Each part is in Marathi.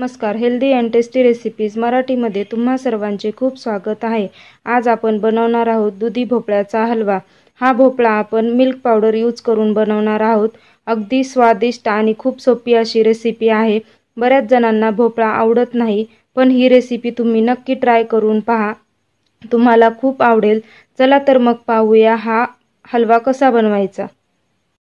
नमस्कार. हेल्दी अँड टेस्टी रेसिपीज मराठीमध्ये तुम्हा सर्वांचे खूप स्वागत आहे. आज आपण बनवणार आहोत दुधी भोपळ्याचा हलवा. हा भोपळा आपण मिल्क पावडर यूज करून बनवणार आहोत. अगदी स्वादिष्ट आणि खूप सोपी अशी रेसिपी आहे. बऱ्याच जणांना भोपळा आवडत नाही पण ही रेसिपी तुम्ही नक्की ट्राय करून पहा. तुम्हाला खूप आवडेल. चला तर मग पाहूया हा हलवा कसा बनवायचा.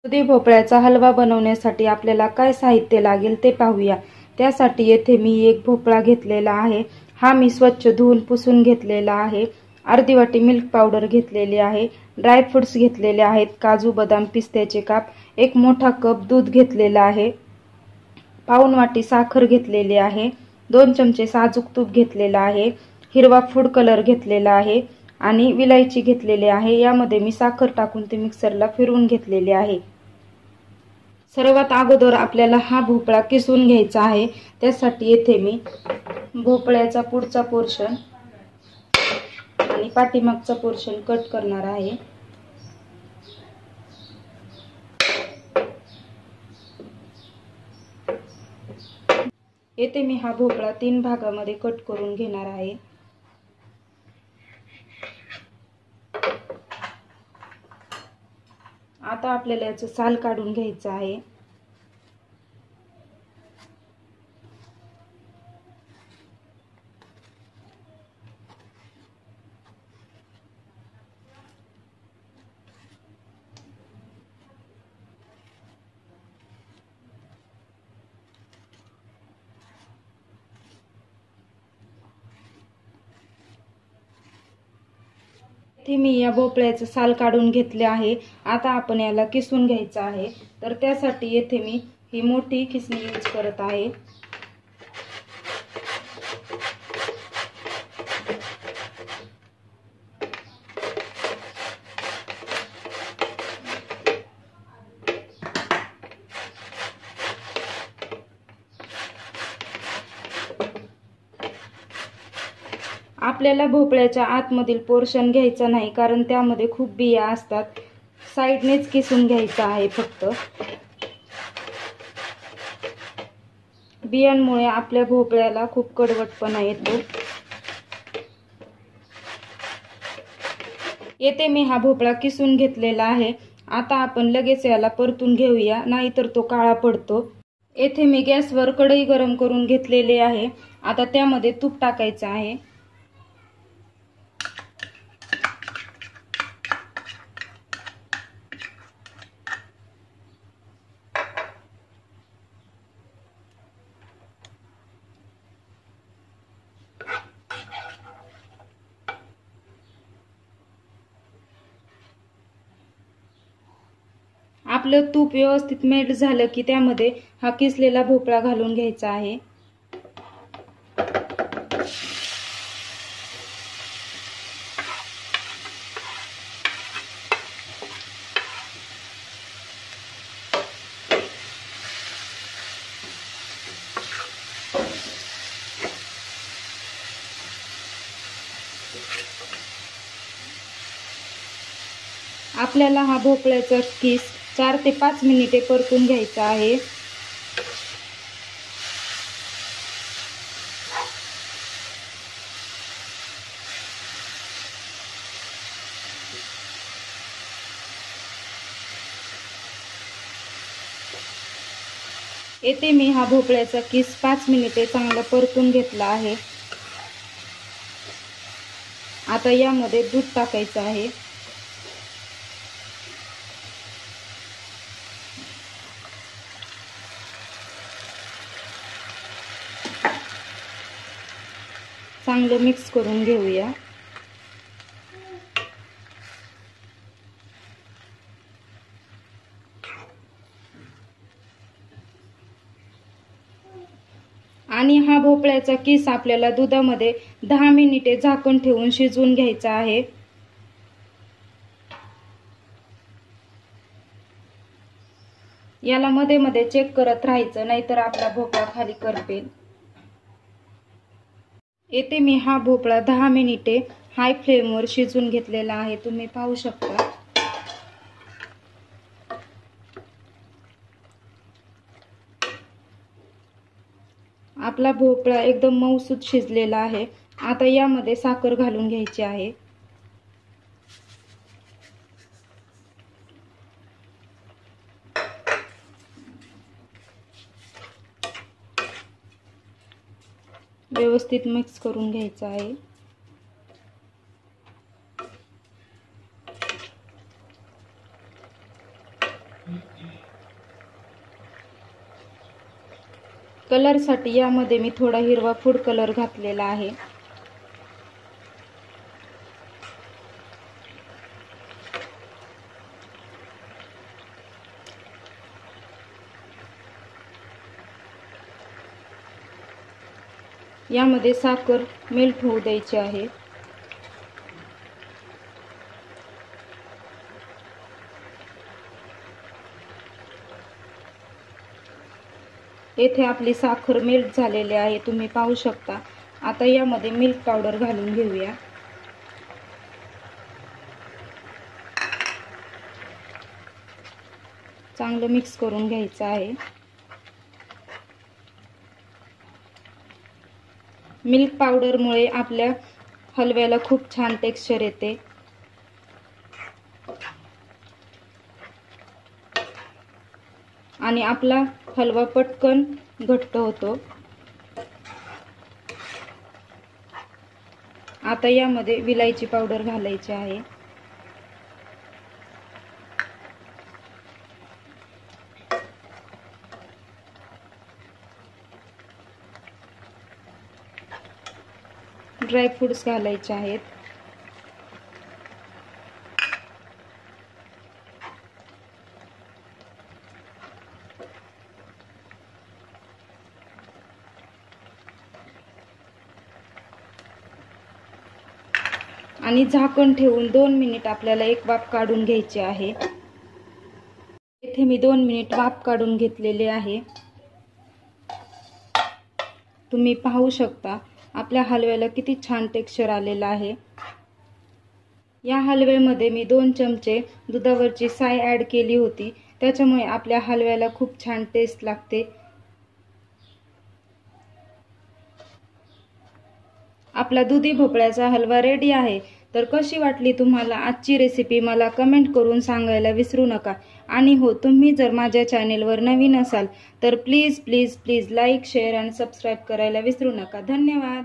दुधी भोपळ्याचा हलवा बनवण्यासाठी आपल्याला काय साहित्य लागेल ते पाहूया. त्यासाठी येथे मी एक भोपळा घेतलेला आहे. हा मी स्वच्छ धुवून पुसून घेतलेला आहे. अर्धी वाटी मिल्क पावडर घेतलेली आहे. ड्रायफ्रुट्स घेतलेले आहेत. काजू बदाम पिस्त्याचे काप. एक मोठा कप दूध घेतलेला आहे. पाऊन वाटी साखर घेतलेली आहे. दोन चमचे साजूक तूप घेतलेला आहे. हिरवा फूड कलर घेतलेला आहे. आणि विलायची घेतलेली आहे. यामध्ये मी साखर टाकून ते मिक्सरला फिरवून घेतलेले आहे. सर्वात अगोदर आपल्याला हा भोपळा किसून घ्यायचा आहे. त्यासाठी येथे मी भोपळ्याचा पुढचा पोर्शन आणि पाठीमागचा पोर्शन कट करणार आहे. येथे मी हा भोपळा तीन भागामध्ये कट करून घेणार आहे. आता आपल्याला याचं साल काढून घ्यायचं आहे. इथे मी या भोपळ्याचं साल काढून घेतले आहे. आता आपण याला किसून घ्यायचं आहे. तर त्यासाठी येथे मी ही मोठी किसणी यूज करत आहे. आपल्याला भोपळ्याच्या आतमधील पोर्शन घ्यायचा नाही कारण त्यामध्ये खूप बिया असतात. साईडनेच किसून घ्यायचा आहे फक्त. बियांमुळे आपल्या भोपळ्याला खूप कडवटपणा येतो. येथे मी हा भोपळा किसून घेतलेला आहे. आता आपण लगेच याला परतून घेऊया नाहीतर तो काळा पडतो. येथे मी गॅसवर कढई गरम करून घेतलेली आहे. आता त्यामध्ये तूप टाकायचं आहे. आपलं तूप व्यवस्थित मेल्ट झालं की त्यामध्ये हा किसलेला भोपळा घालून घ्यायचा आहे. आपल्याला हा भोपळ्याचा किस चार ते पाच मिनिटे परतून घ्यायचं आहे. येथे मी हा भोपळ्याचा किस पाच मिनिटे चांगला परतून घेतला आहे. आता यामध्ये दूध टाकायचं आहे. चांगलं मिक्स करून घेऊया. आणि हा भोपळ्याचा किस आपल्याला दुधामध्ये दहा मिनिटे झाकण ठेवून शिजवून घ्यायचा आहे. याला मध्ये मध्ये चेक करत राहायचं नाहीतर आपला भोपळा खाली करपेल. येथे मी हा भोपळा दहा मिनिटे हाय फ्लेमवर शिजून घेतलेला आहे. तुम्ही पाहू शकता. आपला भोपळा एकदम मऊसूत शिजलेला आहे. आता यामध्ये साखर घालून घ्यायची आहे. व्यवस्थित मिक्स करून घ्यायचं आहे. कलरसाठी यामध्ये मी थोडा हिरवा फूड कलर घातलेला आहे. यामध्ये साखर मेल्ट होऊ द्यायची आहे. येथे आपली साखर मेल्ट झालेली आहे तुम्ही पाहू शकता. आता यामध्ये मिल्क पावडर घालून घेऊया. चांगलं मिक्स करून घ्यायचं आहे. मिल्क पावडरमुळे आपल्या हलव्याला खूप छान टेक्स्चर येते. आणि आपला हलवा पटकन घट्ट होतो. आता यामध्ये विलायची पावडर घालायची आहे. ड्रायफ्रूट्स घालायचे आहेत. आणि झाकण ठेवून दोन मिनिट आपल्याला एक वाफ काढून घ्यायची आहे. इथे मी दोन मिनिट वाफ काढून घेतलेले आहे. तुम्ही पाहू शकता. आपल्या हलव्याला किती छान टेक्स्चर आलेलं आहे. या हलव्यामध्ये मी दोन चमचे दुधावरची साय ॲड केली होती. त्याच्यामुळे आपल्या हलव्याला खूप छान टेस्ट लागते. आपला दुधी भोपळ्याचा हलवा रेडी आहे. तर कशी वाटली तुम्हाला आजची रेसिपी मला कमेंट करून सांगायला विसरू नका. आणि हो तुम्ही जर माझ्या चॅनेलवर नवीन असाल तर please please please like share आणि सबस्क्राईब करायला विसरू नका. धन्यवाद!